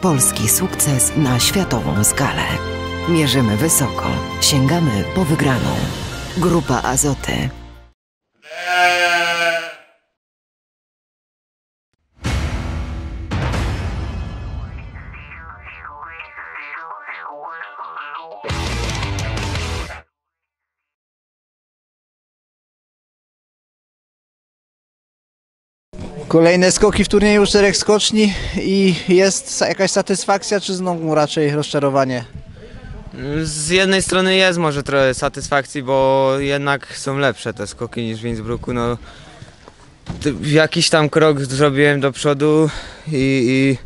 Polski sukces na światową skalę. Mierzymy wysoko, sięgamy po wygraną. Grupa Azoty. Kolejne skoki w turnieju czterech skoczni i jest jakaś satysfakcja, czy znowu raczej rozczarowanie? Z jednej strony jest może trochę satysfakcji, bo jednak są lepsze te skoki niż w Innsbrucku. No, jakiś tam krok zrobiłem do przodu i, i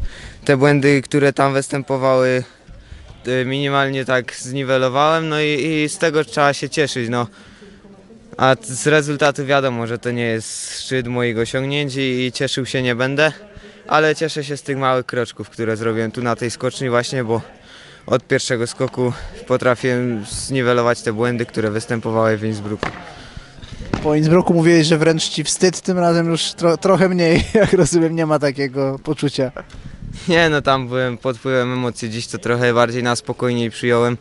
te błędy, które tam występowały, y, minimalnie tak zniwelowałem, no i, i z tego trzeba się cieszyć. No. A z rezultatu wiadomo, że to nie jest szczyt moich osiągnięć i, i cieszył się nie będę, ale cieszę się z tych małych kroczków, które zrobiłem tu na tej skoczni właśnie, bo od pierwszego skoku potrafiłem zniwelować te błędy, które występowały w Innsbrucku. Po Innsbrucku mówiłeś, że wręcz ci wstyd, tym razem już tro, trochę mniej, jak rozumiem, nie ma takiego poczucia. Nie no, tam byłem pod wpływem emocji, dziś to trochę bardziej na spokojniej przyjąłem,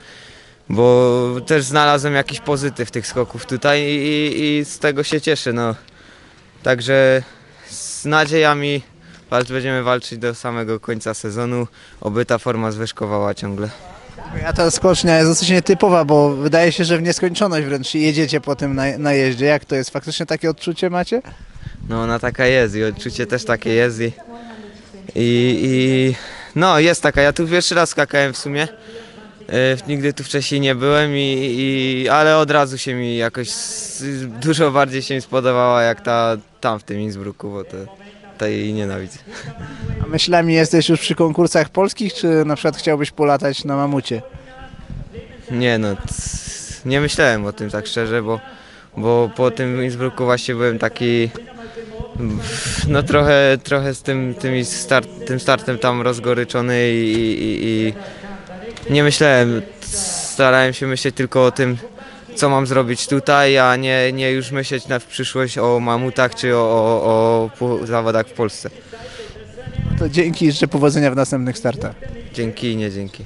bo też znalazłem jakiś pozytyw tych skoków tutaj i, i, i z tego się cieszę, no. Także z nadziejami walcz, będziemy walczyć do samego końca sezonu, oby ta forma zwyżkowała ciągle. A ta skocznia jest dosyć nietypowa, bo wydaje się, że w nieskończoność wręcz jedziecie po tym na, najeździe. Jak to jest? Faktycznie takie odczucie macie? No ona taka jest i odczucie też takie jest i, i, i no jest taka, ja tu pierwszy raz skakałem w sumie, nigdy tu wcześniej nie byłem i, i ale od razu się mi jakoś dużo bardziej się mi spodobała jak ta tam w tym Innsbrucku, bo to, to jej nienawidzę. A myślami jesteś już przy konkursach polskich, czy na przykład chciałbyś polatać na mamucie? Nie no, nie myślałem o tym tak szczerze, bo, bo po tym Innsbrucku właśnie byłem taki no trochę, trochę z tym, tymi start, tym startem tam rozgoryczony i, i, i nie myślałem, starałem się myśleć tylko o tym, co mam zrobić tutaj, a nie, nie już myśleć na w przyszłość o mamutach czy o, o, o zawodach w Polsce. To dzięki i życzę powodzenia w następnych startach. Dzięki i nie dzięki.